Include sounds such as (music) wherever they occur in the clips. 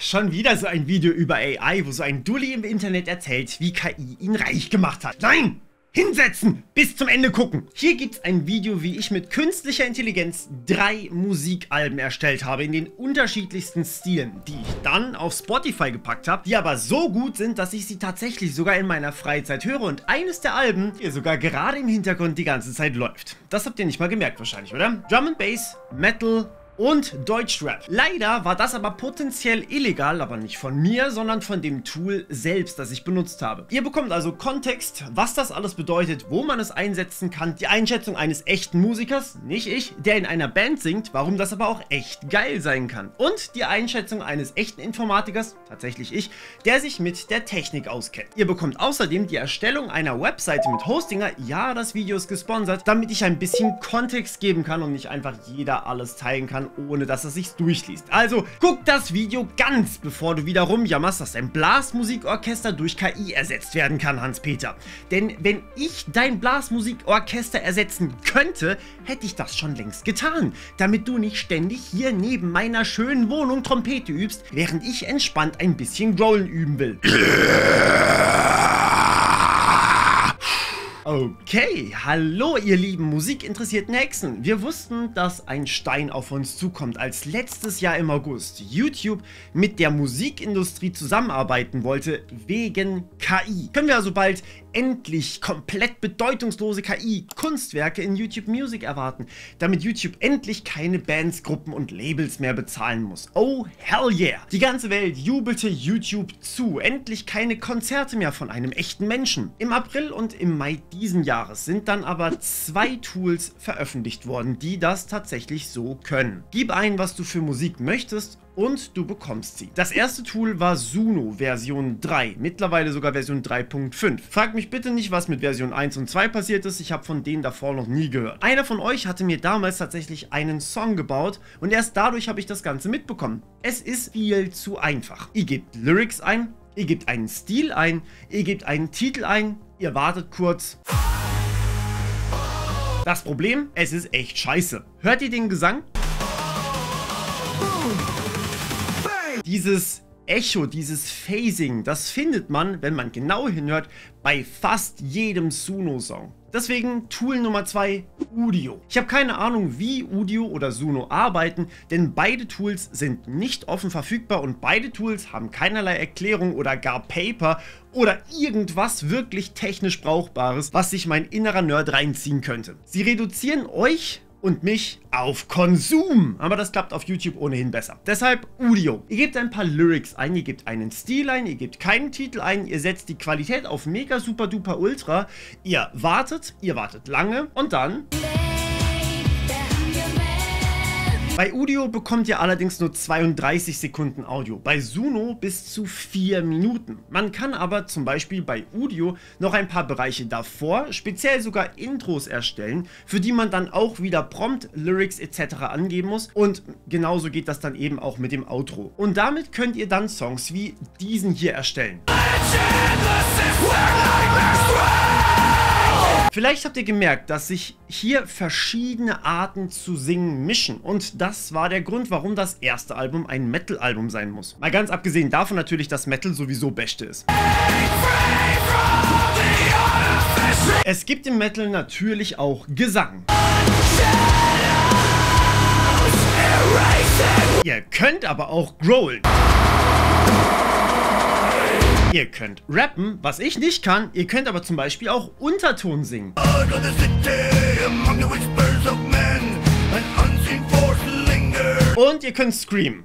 schon wieder so ein Video über AI, wo so ein Dulli im Internet erzählt, wie KI ihn reich gemacht hat. Nein! Hinsetzen! Bis zum Ende gucken! Hier gibt's ein Video, wie ich mit künstlicher Intelligenz drei Musikalben erstellt habe in den unterschiedlichsten Stilen, die ich dann auf Spotify gepackt habe, die aber so gut sind, dass ich sie tatsächlich sogar in meiner Freizeit höre und eines der Alben hier sogar gerade im Hintergrund die ganze Zeit läuft. Das habt ihr nicht mal gemerkt wahrscheinlich, oder? Drum and Bass, Metal, und Deutschrap. Leider war das aber potenziell illegal, aber nicht von mir, sondern von dem Tool selbst, das ich benutzt habe. Ihr bekommt also Kontext, was das alles bedeutet, wo man es einsetzen kann, die Einschätzung eines echten Musikers, nicht ich, der in einer Band singt, warum das aber auch echt geil sein kann. Und die Einschätzung eines echten Informatikers, tatsächlich ich, der sich mit der Technik auskennt. Ihr bekommt außerdem die Erstellung einer Webseite mit Hostinger, ja, das Video ist gesponsert, damit ich ein bisschen Kontext geben kann und nicht einfach jeder alles teilen kann ohne dass er sich durchliest. Also guck das Video ganz, bevor du wieder rumjammerst, dass dein Blasmusikorchester durch KI ersetzt werden kann, Hans-Peter. Denn wenn ich dein Blasmusikorchester ersetzen könnte, hätte ich das schon längst getan, damit du nicht ständig hier neben meiner schönen Wohnung Trompete übst, während ich entspannt ein bisschen Growlen üben will. (laughs) Okay, hallo ihr lieben musikinteressierten Hexen. Wir wussten, dass ein Stein auf uns zukommt, als letztes Jahr im August YouTube mit der Musikindustrie zusammenarbeiten wollte, wegen KI. Können wir also bald endlich komplett bedeutungslose KI-Kunstwerke in YouTube Music erwarten, damit YouTube endlich keine Bands, Gruppen und Labels mehr bezahlen muss. Oh hell yeah! Die ganze Welt jubelte YouTube zu, endlich keine Konzerte mehr von einem echten Menschen. Im April und im Mai diesen Jahres sind dann aber zwei Tools veröffentlicht worden, die das tatsächlich so können. Gib ein, was du für Musik möchtest und du bekommst sie. Das erste Tool war Suno Version 3, mittlerweile sogar Version 3.5. Fragt mich bitte nicht, was mit Version 1 und 2 passiert ist, ich habe von denen davor noch nie gehört. Einer von euch hatte mir damals tatsächlich einen Song gebaut und erst dadurch habe ich das Ganze mitbekommen. Es ist viel zu einfach. Ihr gebt Lyrics ein, ihr gebt einen Stil ein, ihr gebt einen Titel ein, ihr wartet kurz. Das Problem, es ist echt scheiße. Hört ihr den Gesang? Dieses Echo, dieses Phasing, das findet man, wenn man genau hinhört, bei fast jedem Suno-Song. Deswegen Tool Nummer 2, Udio. Ich habe keine Ahnung, wie Udio oder Suno arbeiten, denn beide Tools sind nicht offen verfügbar und beide Tools haben keinerlei Erklärung oder gar Paper oder irgendwas wirklich technisch Brauchbares, was sich mein innerer Nerd reinziehen könnte. Sie reduzieren euch und mich auf Konsum. Aber das klappt auf YouTube ohnehin besser. Deshalb Udio. Ihr gebt ein paar Lyrics ein, ihr gebt einen Stil ein, ihr gebt keinen Titel ein, ihr setzt die Qualität auf mega super duper ultra, ihr wartet, ihr wartet lange und dann... Bei Udio bekommt ihr allerdings nur 32 Sekunden Audio, bei Suno bis zu 4 Minuten. Man kann aber zum Beispiel bei Udio noch ein paar Bereiche davor, speziell sogar Intros erstellen, für die man dann auch wieder Prompt, Lyrics etc. angeben muss und genauso geht das dann eben auch mit dem Outro. Und damit könnt ihr dann Songs wie diesen hier erstellen. Vielleicht habt ihr gemerkt, dass sich hier verschiedene Arten zu singen mischen und das war der Grund, warum das erste Album ein Metal-Album sein muss. Mal ganz abgesehen davon natürlich, dass Metal sowieso Beste ist. Es gibt im Metal natürlich auch Gesang. Ihr könnt aber auch growlen. Ihr könnt rappen, was ich nicht kann. Ihr könnt aber zum Beispiel auch Unterton singen. Und ihr könnt screamen.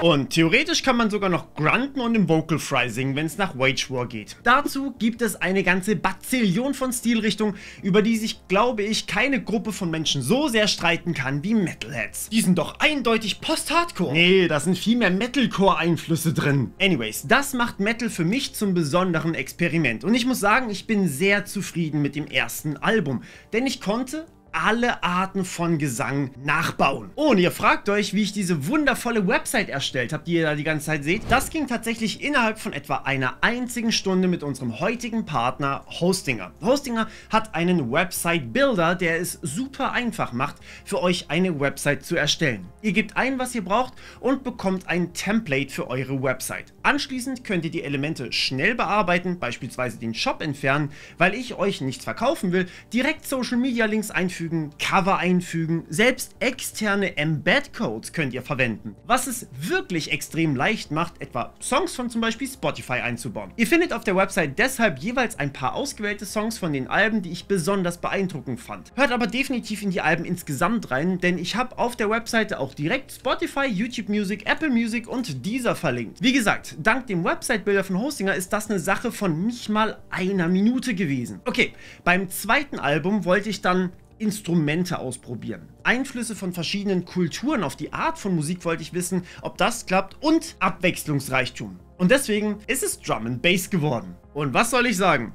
Und theoretisch kann man sogar noch grunten und im Vocal Fry singen, wenn es nach Wage War geht. Dazu gibt es eine ganze Bazillion von Stilrichtungen, über die sich, glaube ich, keine Gruppe von Menschen so sehr streiten kann wie Metalheads. Die sind doch eindeutig Post-Hardcore. Nee, da sind viel mehr Metalcore-Einflüsse drin. Anyways, das macht Metal für mich zum besonderen Experiment. Und ich muss sagen, ich bin sehr zufrieden mit dem ersten Album. Denn ich konnte alle Arten von Gesang nachbauen. Oh, und ihr fragt euch, wie ich diese wundervolle Website erstellt habe, die ihr da die ganze Zeit seht. Das ging tatsächlich innerhalb von etwa einer einzigen Stunde mit unserem heutigen Partner Hostinger. Hostinger hat einen Website-Builder, der es super einfach macht, für euch eine Website zu erstellen. Ihr gebt ein, was ihr braucht und bekommt ein Template für eure Website. Anschließend könnt ihr die Elemente schnell bearbeiten, beispielsweise den Shop entfernen, weil ich euch nichts verkaufen will, direkt Social Media Links einfügen, Cover einfügen, selbst externe Embed Codes könnt ihr verwenden, was es wirklich extrem leicht macht, etwa Songs von zum Beispiel Spotify einzubauen. Ihr findet auf der Website deshalb jeweils ein paar ausgewählte Songs von den Alben, die ich besonders beeindruckend fand. Hört aber definitiv in die Alben insgesamt rein, denn ich habe auf der Webseite auch direkt Spotify, YouTube Music, Apple Music und Deezer verlinkt. Wie gesagt, dank dem Website-Builder von Hostinger ist das eine Sache von nicht mal einer Minute gewesen. Okay, beim zweiten Album wollte ich dann Instrumente ausprobieren. Einflüsse von verschiedenen Kulturen auf die Art von Musik wollte ich wissen, ob das klappt und Abwechslungsreichtum. Und deswegen ist es Drum and Bass geworden. Und was soll ich sagen?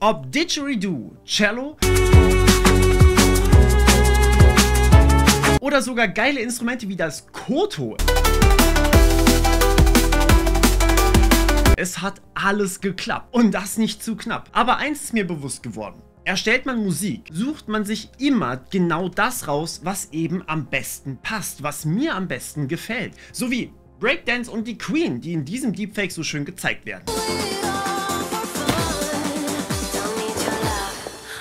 Ob Didgeridoo, Cello oder sogar geile Instrumente wie das Koto. Es hat alles geklappt und das nicht zu knapp. Aber eins ist mir bewusst geworden. Erstellt man Musik, sucht man sich immer genau das raus, was eben am besten passt, was mir am besten gefällt. So wie Breakdance und die Queen, die in diesem Deepfake so schön gezeigt werden.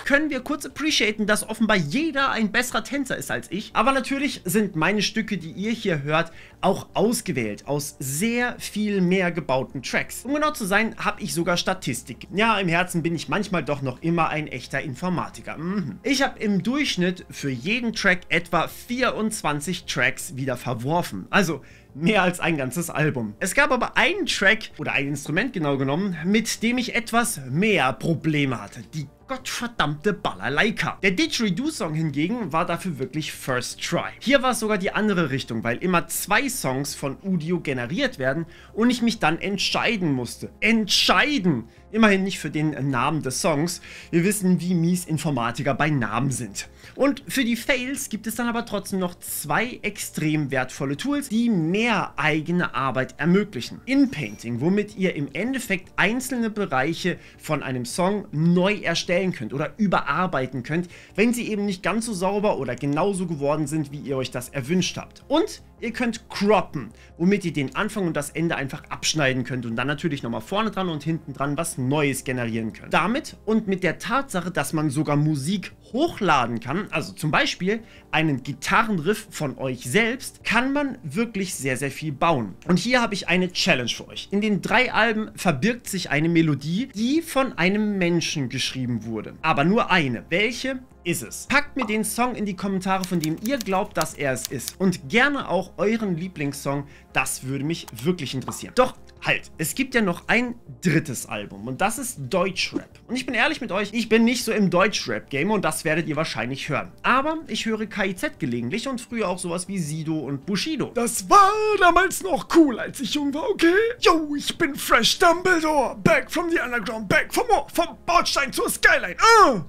Können wir kurz appreciaten, dass offenbar jeder ein besserer Tänzer ist als ich. Aber natürlich sind meine Stücke, die ihr hier hört, auch ausgewählt aus sehr viel mehr gebauten Tracks. Um genau zu sein, habe ich sogar Statistik. Ja, im Herzen bin ich manchmal doch noch immer ein echter Informatiker. Mhm. Ich habe im Durchschnitt für jeden Track etwa 24 Tracks wieder verworfen. Also mehr als ein ganzes Album. Es gab aber einen Track, oder ein Instrument genau genommen, mit dem ich etwas mehr Probleme hatte. Die gottverdammte Balalaika. Der Didgeridoo-Song hingegen war dafür wirklich First Try. Hier war es sogar die andere Richtung, weil immer zwei Songs von Udio generiert werden und ich mich dann entscheiden musste. Entscheiden! Immerhin nicht für den Namen des Songs. Wir wissen, wie mies Informatiker bei Namen sind. Und für die Fails gibt es dann aber trotzdem noch zwei extrem wertvolle Tools, die mehr eigene Arbeit ermöglichen. InPainting, womit ihr im Endeffekt einzelne Bereiche von einem Song neu erstellen könnt oder überarbeiten könnt, wenn sie eben nicht ganz so sauber oder genauso geworden sind, wie ihr euch das erwünscht habt. Und Ihr könnt croppen, womit ihr den Anfang und das Ende einfach abschneiden könnt und dann natürlich nochmal vorne dran und hinten dran was Neues generieren könnt. Damit und mit der Tatsache, dass man sogar Musik hochladen kann, also zum Beispiel einen Gitarrenriff von euch selbst, kann man wirklich sehr, sehr viel bauen. Und hier habe ich eine Challenge für euch. In den drei Alben verbirgt sich eine Melodie, die von einem Menschen geschrieben wurde. Aber nur eine. Welche? Ist es. Packt mir den Song in die Kommentare, von dem ihr glaubt, dass er es ist. Und gerne auch euren Lieblingssong, das würde mich wirklich interessieren. Doch Halt, es gibt ja noch ein drittes Album und das ist Deutschrap. Und ich bin ehrlich mit euch, ich bin nicht so im Deutschrap-Game und das werdet ihr wahrscheinlich hören. Aber ich höre KIZ gelegentlich und früher auch sowas wie Sido und Bushido. Das war damals noch cool, als ich jung war, okay? Yo, ich bin Fresh Dumbledore, back from the underground, back for more, vom Bordstein zur Skyline, uh!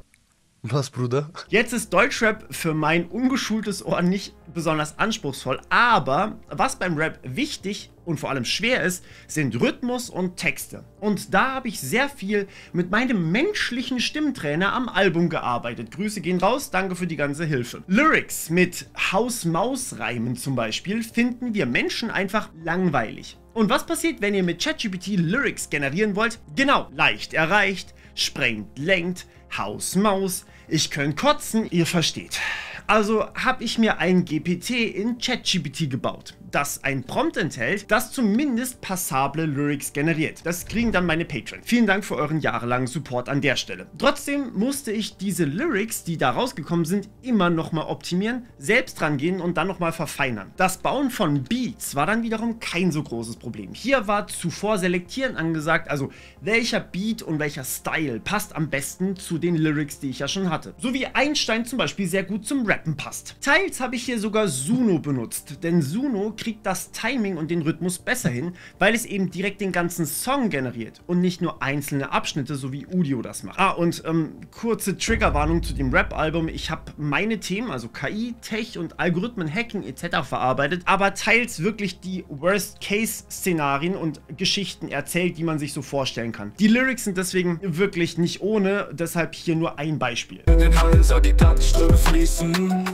Was, Bruder? Jetzt ist Deutschrap für mein ungeschultes Ohr nicht besonders anspruchsvoll, aber was beim Rap wichtig und vor allem schwer ist, sind Rhythmus und Texte. Und da habe ich sehr viel mit meinem menschlichen Stimmtrainer am Album gearbeitet. Grüße gehen raus, danke für die ganze Hilfe. Lyrics mit Haus-Maus-Reimen zum Beispiel finden wir Menschen einfach langweilig. Und was passiert, wenn ihr mit ChatGPT Lyrics generieren wollt? Genau, leicht erreicht, sprengt, lenkt, Haus, Maus, ich könnte kotzen, ihr versteht. Also habe ich mir ein GPT in ChatGPT gebaut, das ein Prompt enthält, das zumindest passable Lyrics generiert. Das kriegen dann meine Patreon. Vielen Dank für euren jahrelangen Support an der Stelle. Trotzdem musste ich diese Lyrics, die da rausgekommen sind, immer nochmal optimieren, selbst dran gehen und dann nochmal verfeinern. Das Bauen von Beats war dann wiederum kein so großes Problem. Hier war zuvor Selektieren angesagt, also welcher Beat und welcher Style passt am besten zu den Lyrics, die ich ja schon hatte. So wie Einstein zum Beispiel sehr gut zum Rap Rappen passt. Teils habe ich hier sogar Suno benutzt, denn Suno kriegt das Timing und den Rhythmus besser hin, weil es eben direkt den ganzen Song generiert und nicht nur einzelne Abschnitte, so wie Udio das macht. Ah, und ähm, kurze Triggerwarnung zu dem Rap-Album. Ich habe meine Themen, also KI, Tech und Algorithmen, Hacking etc. verarbeitet, aber teils wirklich die Worst-Case-Szenarien und Geschichten erzählt, die man sich so vorstellen kann. Die Lyrics sind deswegen wirklich nicht ohne, deshalb hier nur ein Beispiel. In den Hals, die Datenströme fließen.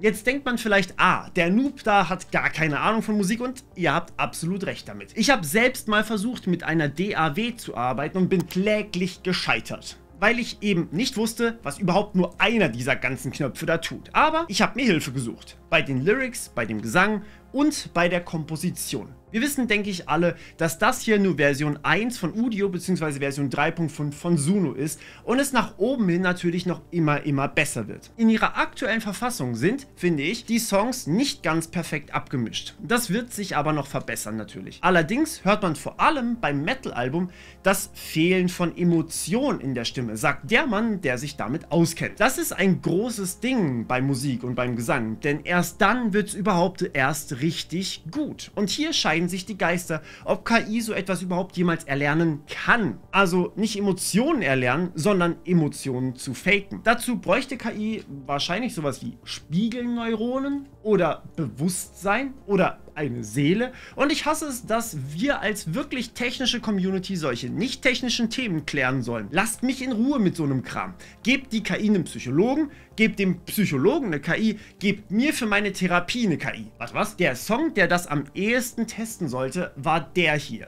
Jetzt denkt man vielleicht, ah, der Noob da hat gar keine Ahnung von Musik und ihr habt absolut recht damit. Ich habe selbst mal versucht, mit einer DAW zu arbeiten und bin kläglich gescheitert weil ich eben nicht wusste, was überhaupt nur einer dieser ganzen Knöpfe da tut. Aber ich habe mir Hilfe gesucht. Bei den Lyrics, bei dem Gesang und bei der Komposition. Wir wissen, denke ich, alle, dass das hier nur Version 1 von Udio bzw. Version 3.5 von Suno ist und es nach oben hin natürlich noch immer, immer besser wird. In ihrer aktuellen Verfassung sind, finde ich, die Songs nicht ganz perfekt abgemischt. Das wird sich aber noch verbessern natürlich. Allerdings hört man vor allem beim Metal-Album das Fehlen von Emotionen in der Stimme, sagt der Mann, der sich damit auskennt. Das ist ein großes Ding bei Musik und beim Gesang, denn erst dann wird es überhaupt erst richtig gut. Und hier scheint scheiden sich die Geister, ob KI so etwas überhaupt jemals erlernen kann. Also nicht Emotionen erlernen, sondern Emotionen zu faken. Dazu bräuchte KI wahrscheinlich sowas wie Spiegelneuronen oder Bewusstsein oder eine Seele. Und ich hasse es, dass wir als wirklich technische Community solche nicht technischen Themen klären sollen. Lasst mich in Ruhe mit so einem Kram. Gebt die KI einen Psychologen, gebt dem Psychologen eine KI, gebt mir für meine Therapie eine KI. Was, was? Der Song, der das am ehesten testen sollte, war der hier.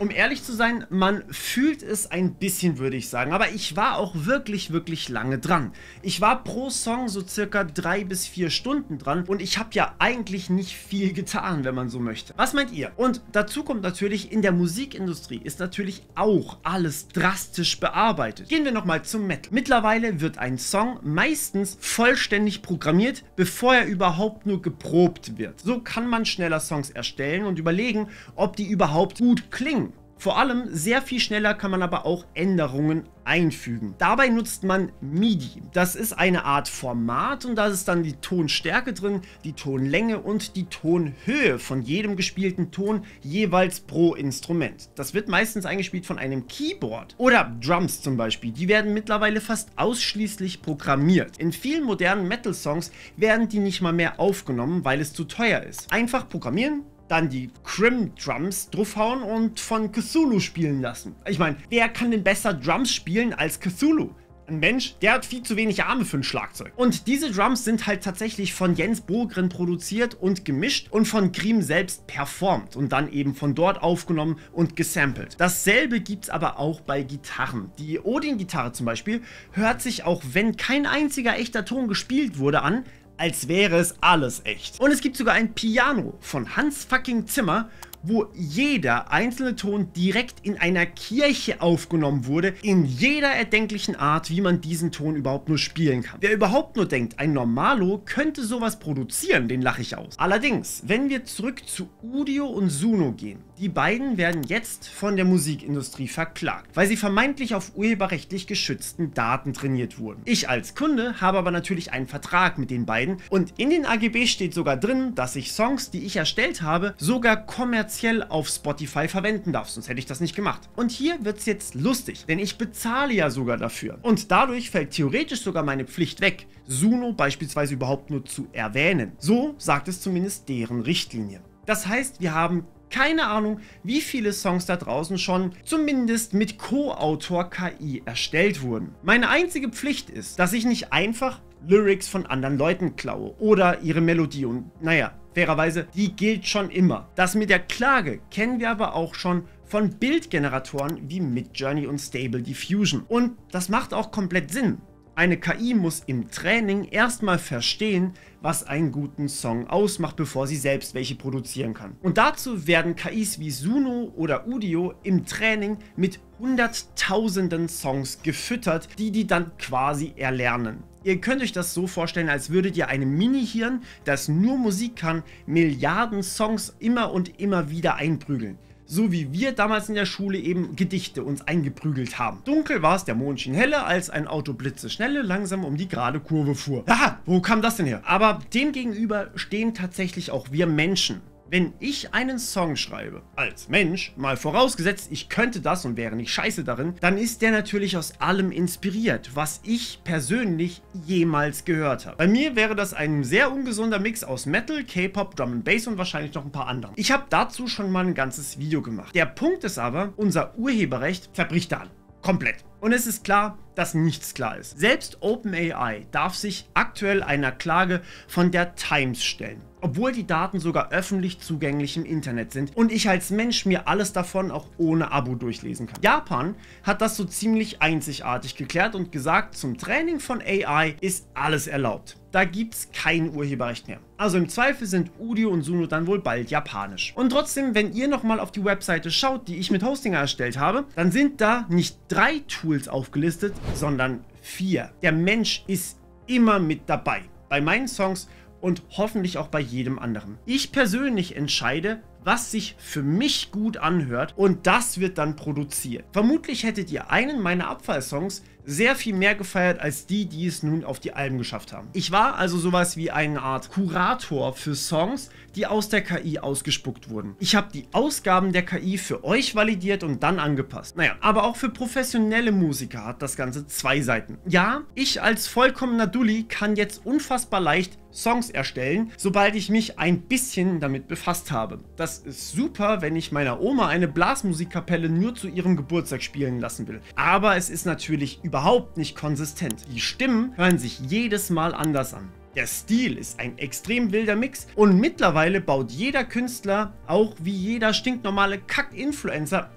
Um ehrlich zu sein, man fühlt es ein bisschen, würde ich sagen. Aber ich war auch wirklich, wirklich lange dran. Ich war pro Song so circa drei bis vier Stunden dran und ich habe ja eigentlich nicht viel getan, wenn man so möchte. Was meint ihr? Und dazu kommt natürlich, in der Musikindustrie ist natürlich auch alles drastisch bearbeitet. Gehen wir nochmal zum Metal. Mittlerweile wird ein Song meistens vollständig programmiert, bevor er überhaupt nur geprobt wird. So kann man schneller Songs erstellen und überlegen, ob die überhaupt gut klingen. Vor allem sehr viel schneller kann man aber auch Änderungen einfügen. Dabei nutzt man MIDI. Das ist eine Art Format und da ist dann die Tonstärke drin, die Tonlänge und die Tonhöhe von jedem gespielten Ton jeweils pro Instrument. Das wird meistens eingespielt von einem Keyboard oder Drums zum Beispiel. Die werden mittlerweile fast ausschließlich programmiert. In vielen modernen Metal-Songs werden die nicht mal mehr aufgenommen, weil es zu teuer ist. Einfach programmieren, dann die Crim Drums draufhauen und von Cthulhu spielen lassen. Ich meine, wer kann denn besser Drums spielen als Cthulhu? Ein Mensch, der hat viel zu wenig Arme für ein Schlagzeug. Und diese Drums sind halt tatsächlich von Jens Bogren produziert und gemischt und von Grimm selbst performt und dann eben von dort aufgenommen und gesampelt. Dasselbe gibt es aber auch bei Gitarren. Die Odin-Gitarre zum Beispiel hört sich auch, wenn kein einziger echter Ton gespielt wurde, an, als wäre es alles echt. Und es gibt sogar ein Piano von Hans fucking Zimmer wo jeder einzelne Ton direkt in einer Kirche aufgenommen wurde, in jeder erdenklichen Art, wie man diesen Ton überhaupt nur spielen kann. Wer überhaupt nur denkt, ein Normalo könnte sowas produzieren, den lache ich aus. Allerdings, wenn wir zurück zu Udio und Suno gehen, die beiden werden jetzt von der Musikindustrie verklagt, weil sie vermeintlich auf urheberrechtlich geschützten Daten trainiert wurden. Ich als Kunde habe aber natürlich einen Vertrag mit den beiden und in den AGB steht sogar drin, dass ich Songs, die ich erstellt habe, sogar kommerziell kommerziell auf Spotify verwenden darf, sonst hätte ich das nicht gemacht. Und hier wird es jetzt lustig, denn ich bezahle ja sogar dafür. Und dadurch fällt theoretisch sogar meine Pflicht weg, Suno beispielsweise überhaupt nur zu erwähnen. So sagt es zumindest deren Richtlinie. Das heißt, wir haben keine Ahnung, wie viele Songs da draußen schon zumindest mit Co-Autor KI erstellt wurden. Meine einzige Pflicht ist, dass ich nicht einfach Lyrics von anderen Leuten klaue oder ihre Melodie und naja, fairerweise, die gilt schon immer. Das mit der Klage kennen wir aber auch schon von Bildgeneratoren wie Midjourney und Stable Diffusion. Und das macht auch komplett Sinn. Eine KI muss im Training erstmal verstehen, was einen guten Song ausmacht, bevor sie selbst welche produzieren kann. Und dazu werden KIs wie Suno oder Udio im Training mit hunderttausenden Songs gefüttert, die die dann quasi erlernen. Ihr könnt euch das so vorstellen, als würdet ihr einem Mini-Hirn, das nur Musik kann, Milliarden Songs immer und immer wieder einprügeln. So wie wir damals in der Schule eben Gedichte uns eingeprügelt haben. Dunkel war es, der Mond schien heller, als ein Auto schnelle langsam um die gerade Kurve fuhr. Aha, wo kam das denn her? Aber demgegenüber stehen tatsächlich auch wir Menschen. Wenn ich einen Song schreibe, als Mensch, mal vorausgesetzt, ich könnte das und wäre nicht scheiße darin, dann ist der natürlich aus allem inspiriert, was ich persönlich jemals gehört habe. Bei mir wäre das ein sehr ungesunder Mix aus Metal, K-Pop, Drum and Bass und wahrscheinlich noch ein paar anderen. Ich habe dazu schon mal ein ganzes Video gemacht. Der Punkt ist aber, unser Urheberrecht zerbricht da an. Komplett. Und es ist klar, dass nichts klar ist. Selbst OpenAI darf sich aktuell einer Klage von der Times stellen obwohl die Daten sogar öffentlich zugänglich im Internet sind und ich als Mensch mir alles davon auch ohne Abo durchlesen kann. Japan hat das so ziemlich einzigartig geklärt und gesagt, zum Training von AI ist alles erlaubt. Da gibt es kein Urheberrecht mehr. Also im Zweifel sind Udio und Suno dann wohl bald japanisch. Und trotzdem, wenn ihr nochmal auf die Webseite schaut, die ich mit Hostinger erstellt habe, dann sind da nicht drei Tools aufgelistet, sondern vier. Der Mensch ist immer mit dabei. Bei meinen Songs und hoffentlich auch bei jedem anderen. Ich persönlich entscheide, was sich für mich gut anhört und das wird dann produziert. Vermutlich hättet ihr einen meiner Abfallsongs sehr viel mehr gefeiert als die, die es nun auf die Alben geschafft haben. Ich war also sowas wie eine Art Kurator für Songs, die aus der KI ausgespuckt wurden. Ich habe die Ausgaben der KI für euch validiert und dann angepasst. Naja, aber auch für professionelle Musiker hat das Ganze zwei Seiten. Ja, ich als vollkommener Dulli kann jetzt unfassbar leicht Songs erstellen, sobald ich mich ein bisschen damit befasst habe. Das ist super, wenn ich meiner Oma eine Blasmusikkapelle nur zu ihrem Geburtstag spielen lassen will. Aber es ist natürlich überhaupt nicht konsistent. Die Stimmen hören sich jedes Mal anders an. Der Stil ist ein extrem wilder Mix und mittlerweile baut jeder Künstler, auch wie jeder stinknormale Kack-Influencer,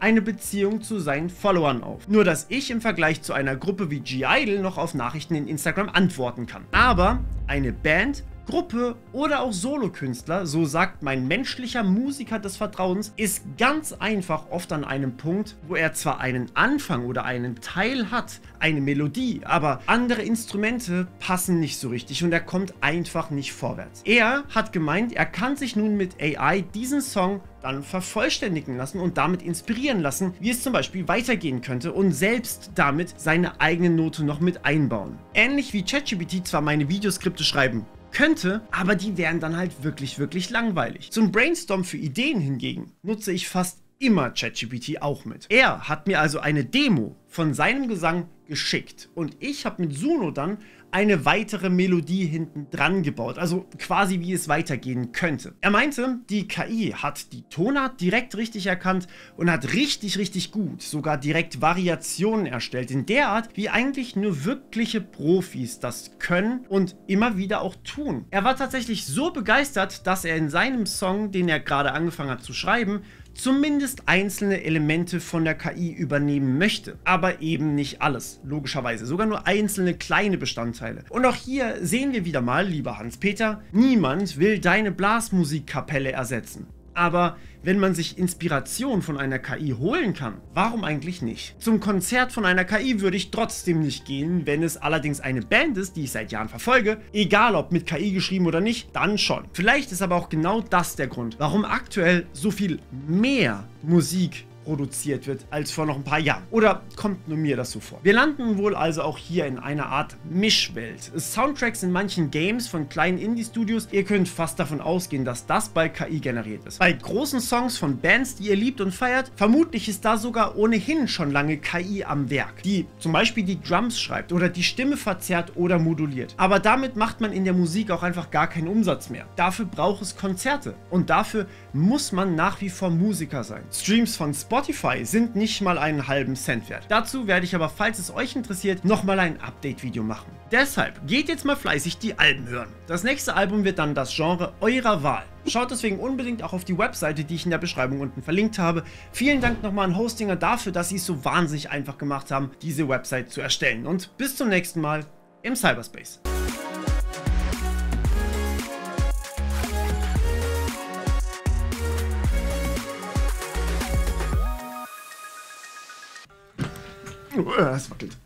eine Beziehung zu seinen Followern auf. Nur dass ich im Vergleich zu einer Gruppe wie G-Idol noch auf Nachrichten in Instagram antworten kann. Aber eine Band Gruppe oder auch Solokünstler, so sagt mein menschlicher Musiker des Vertrauens, ist ganz einfach oft an einem Punkt, wo er zwar einen Anfang oder einen Teil hat, eine Melodie, aber andere Instrumente passen nicht so richtig und er kommt einfach nicht vorwärts. Er hat gemeint, er kann sich nun mit AI diesen Song dann vervollständigen lassen und damit inspirieren lassen, wie es zum Beispiel weitergehen könnte und selbst damit seine eigene Note noch mit einbauen. Ähnlich wie ChatGPT zwar meine Videoskripte schreiben könnte, aber die wären dann halt wirklich, wirklich langweilig. Zum Brainstorm für Ideen hingegen nutze ich fast immer ChatGPT auch mit. Er hat mir also eine Demo von seinem Gesang geschickt und ich habe mit Suno dann eine weitere Melodie hinten dran gebaut, also quasi wie es weitergehen könnte. Er meinte, die KI hat die Tonart direkt richtig erkannt und hat richtig, richtig gut sogar direkt Variationen erstellt, in der Art, wie eigentlich nur wirkliche Profis das können und immer wieder auch tun. Er war tatsächlich so begeistert, dass er in seinem Song, den er gerade angefangen hat zu schreiben, zumindest einzelne Elemente von der KI übernehmen möchte. Aber eben nicht alles, logischerweise. Sogar nur einzelne kleine Bestandteile. Und auch hier sehen wir wieder mal, lieber Hans-Peter, niemand will deine Blasmusikkapelle ersetzen. Aber wenn man sich Inspiration von einer KI holen kann, warum eigentlich nicht? Zum Konzert von einer KI würde ich trotzdem nicht gehen, wenn es allerdings eine Band ist, die ich seit Jahren verfolge, egal ob mit KI geschrieben oder nicht, dann schon. Vielleicht ist aber auch genau das der Grund, warum aktuell so viel mehr Musik produziert wird als vor noch ein paar Jahren. Oder kommt nur mir das so vor? Wir landen wohl also auch hier in einer Art Mischwelt. Soundtracks in manchen Games von kleinen Indie-Studios, ihr könnt fast davon ausgehen, dass das bei KI generiert ist. Bei großen Songs von Bands, die ihr liebt und feiert, vermutlich ist da sogar ohnehin schon lange KI am Werk, die zum Beispiel die Drums schreibt oder die Stimme verzerrt oder moduliert. Aber damit macht man in der Musik auch einfach gar keinen Umsatz mehr. Dafür braucht es Konzerte und dafür muss man nach wie vor Musiker sein. Streams von Spotify Spotify sind nicht mal einen halben Cent wert. Dazu werde ich aber, falls es euch interessiert, nochmal ein Update-Video machen. Deshalb geht jetzt mal fleißig die Alben hören. Das nächste Album wird dann das Genre eurer Wahl. Schaut deswegen unbedingt auch auf die Webseite, die ich in der Beschreibung unten verlinkt habe. Vielen Dank nochmal an Hostinger dafür, dass sie es so wahnsinnig einfach gemacht haben, diese Website zu erstellen. Und bis zum nächsten Mal im Cyberspace. (laughs) Es wackelt.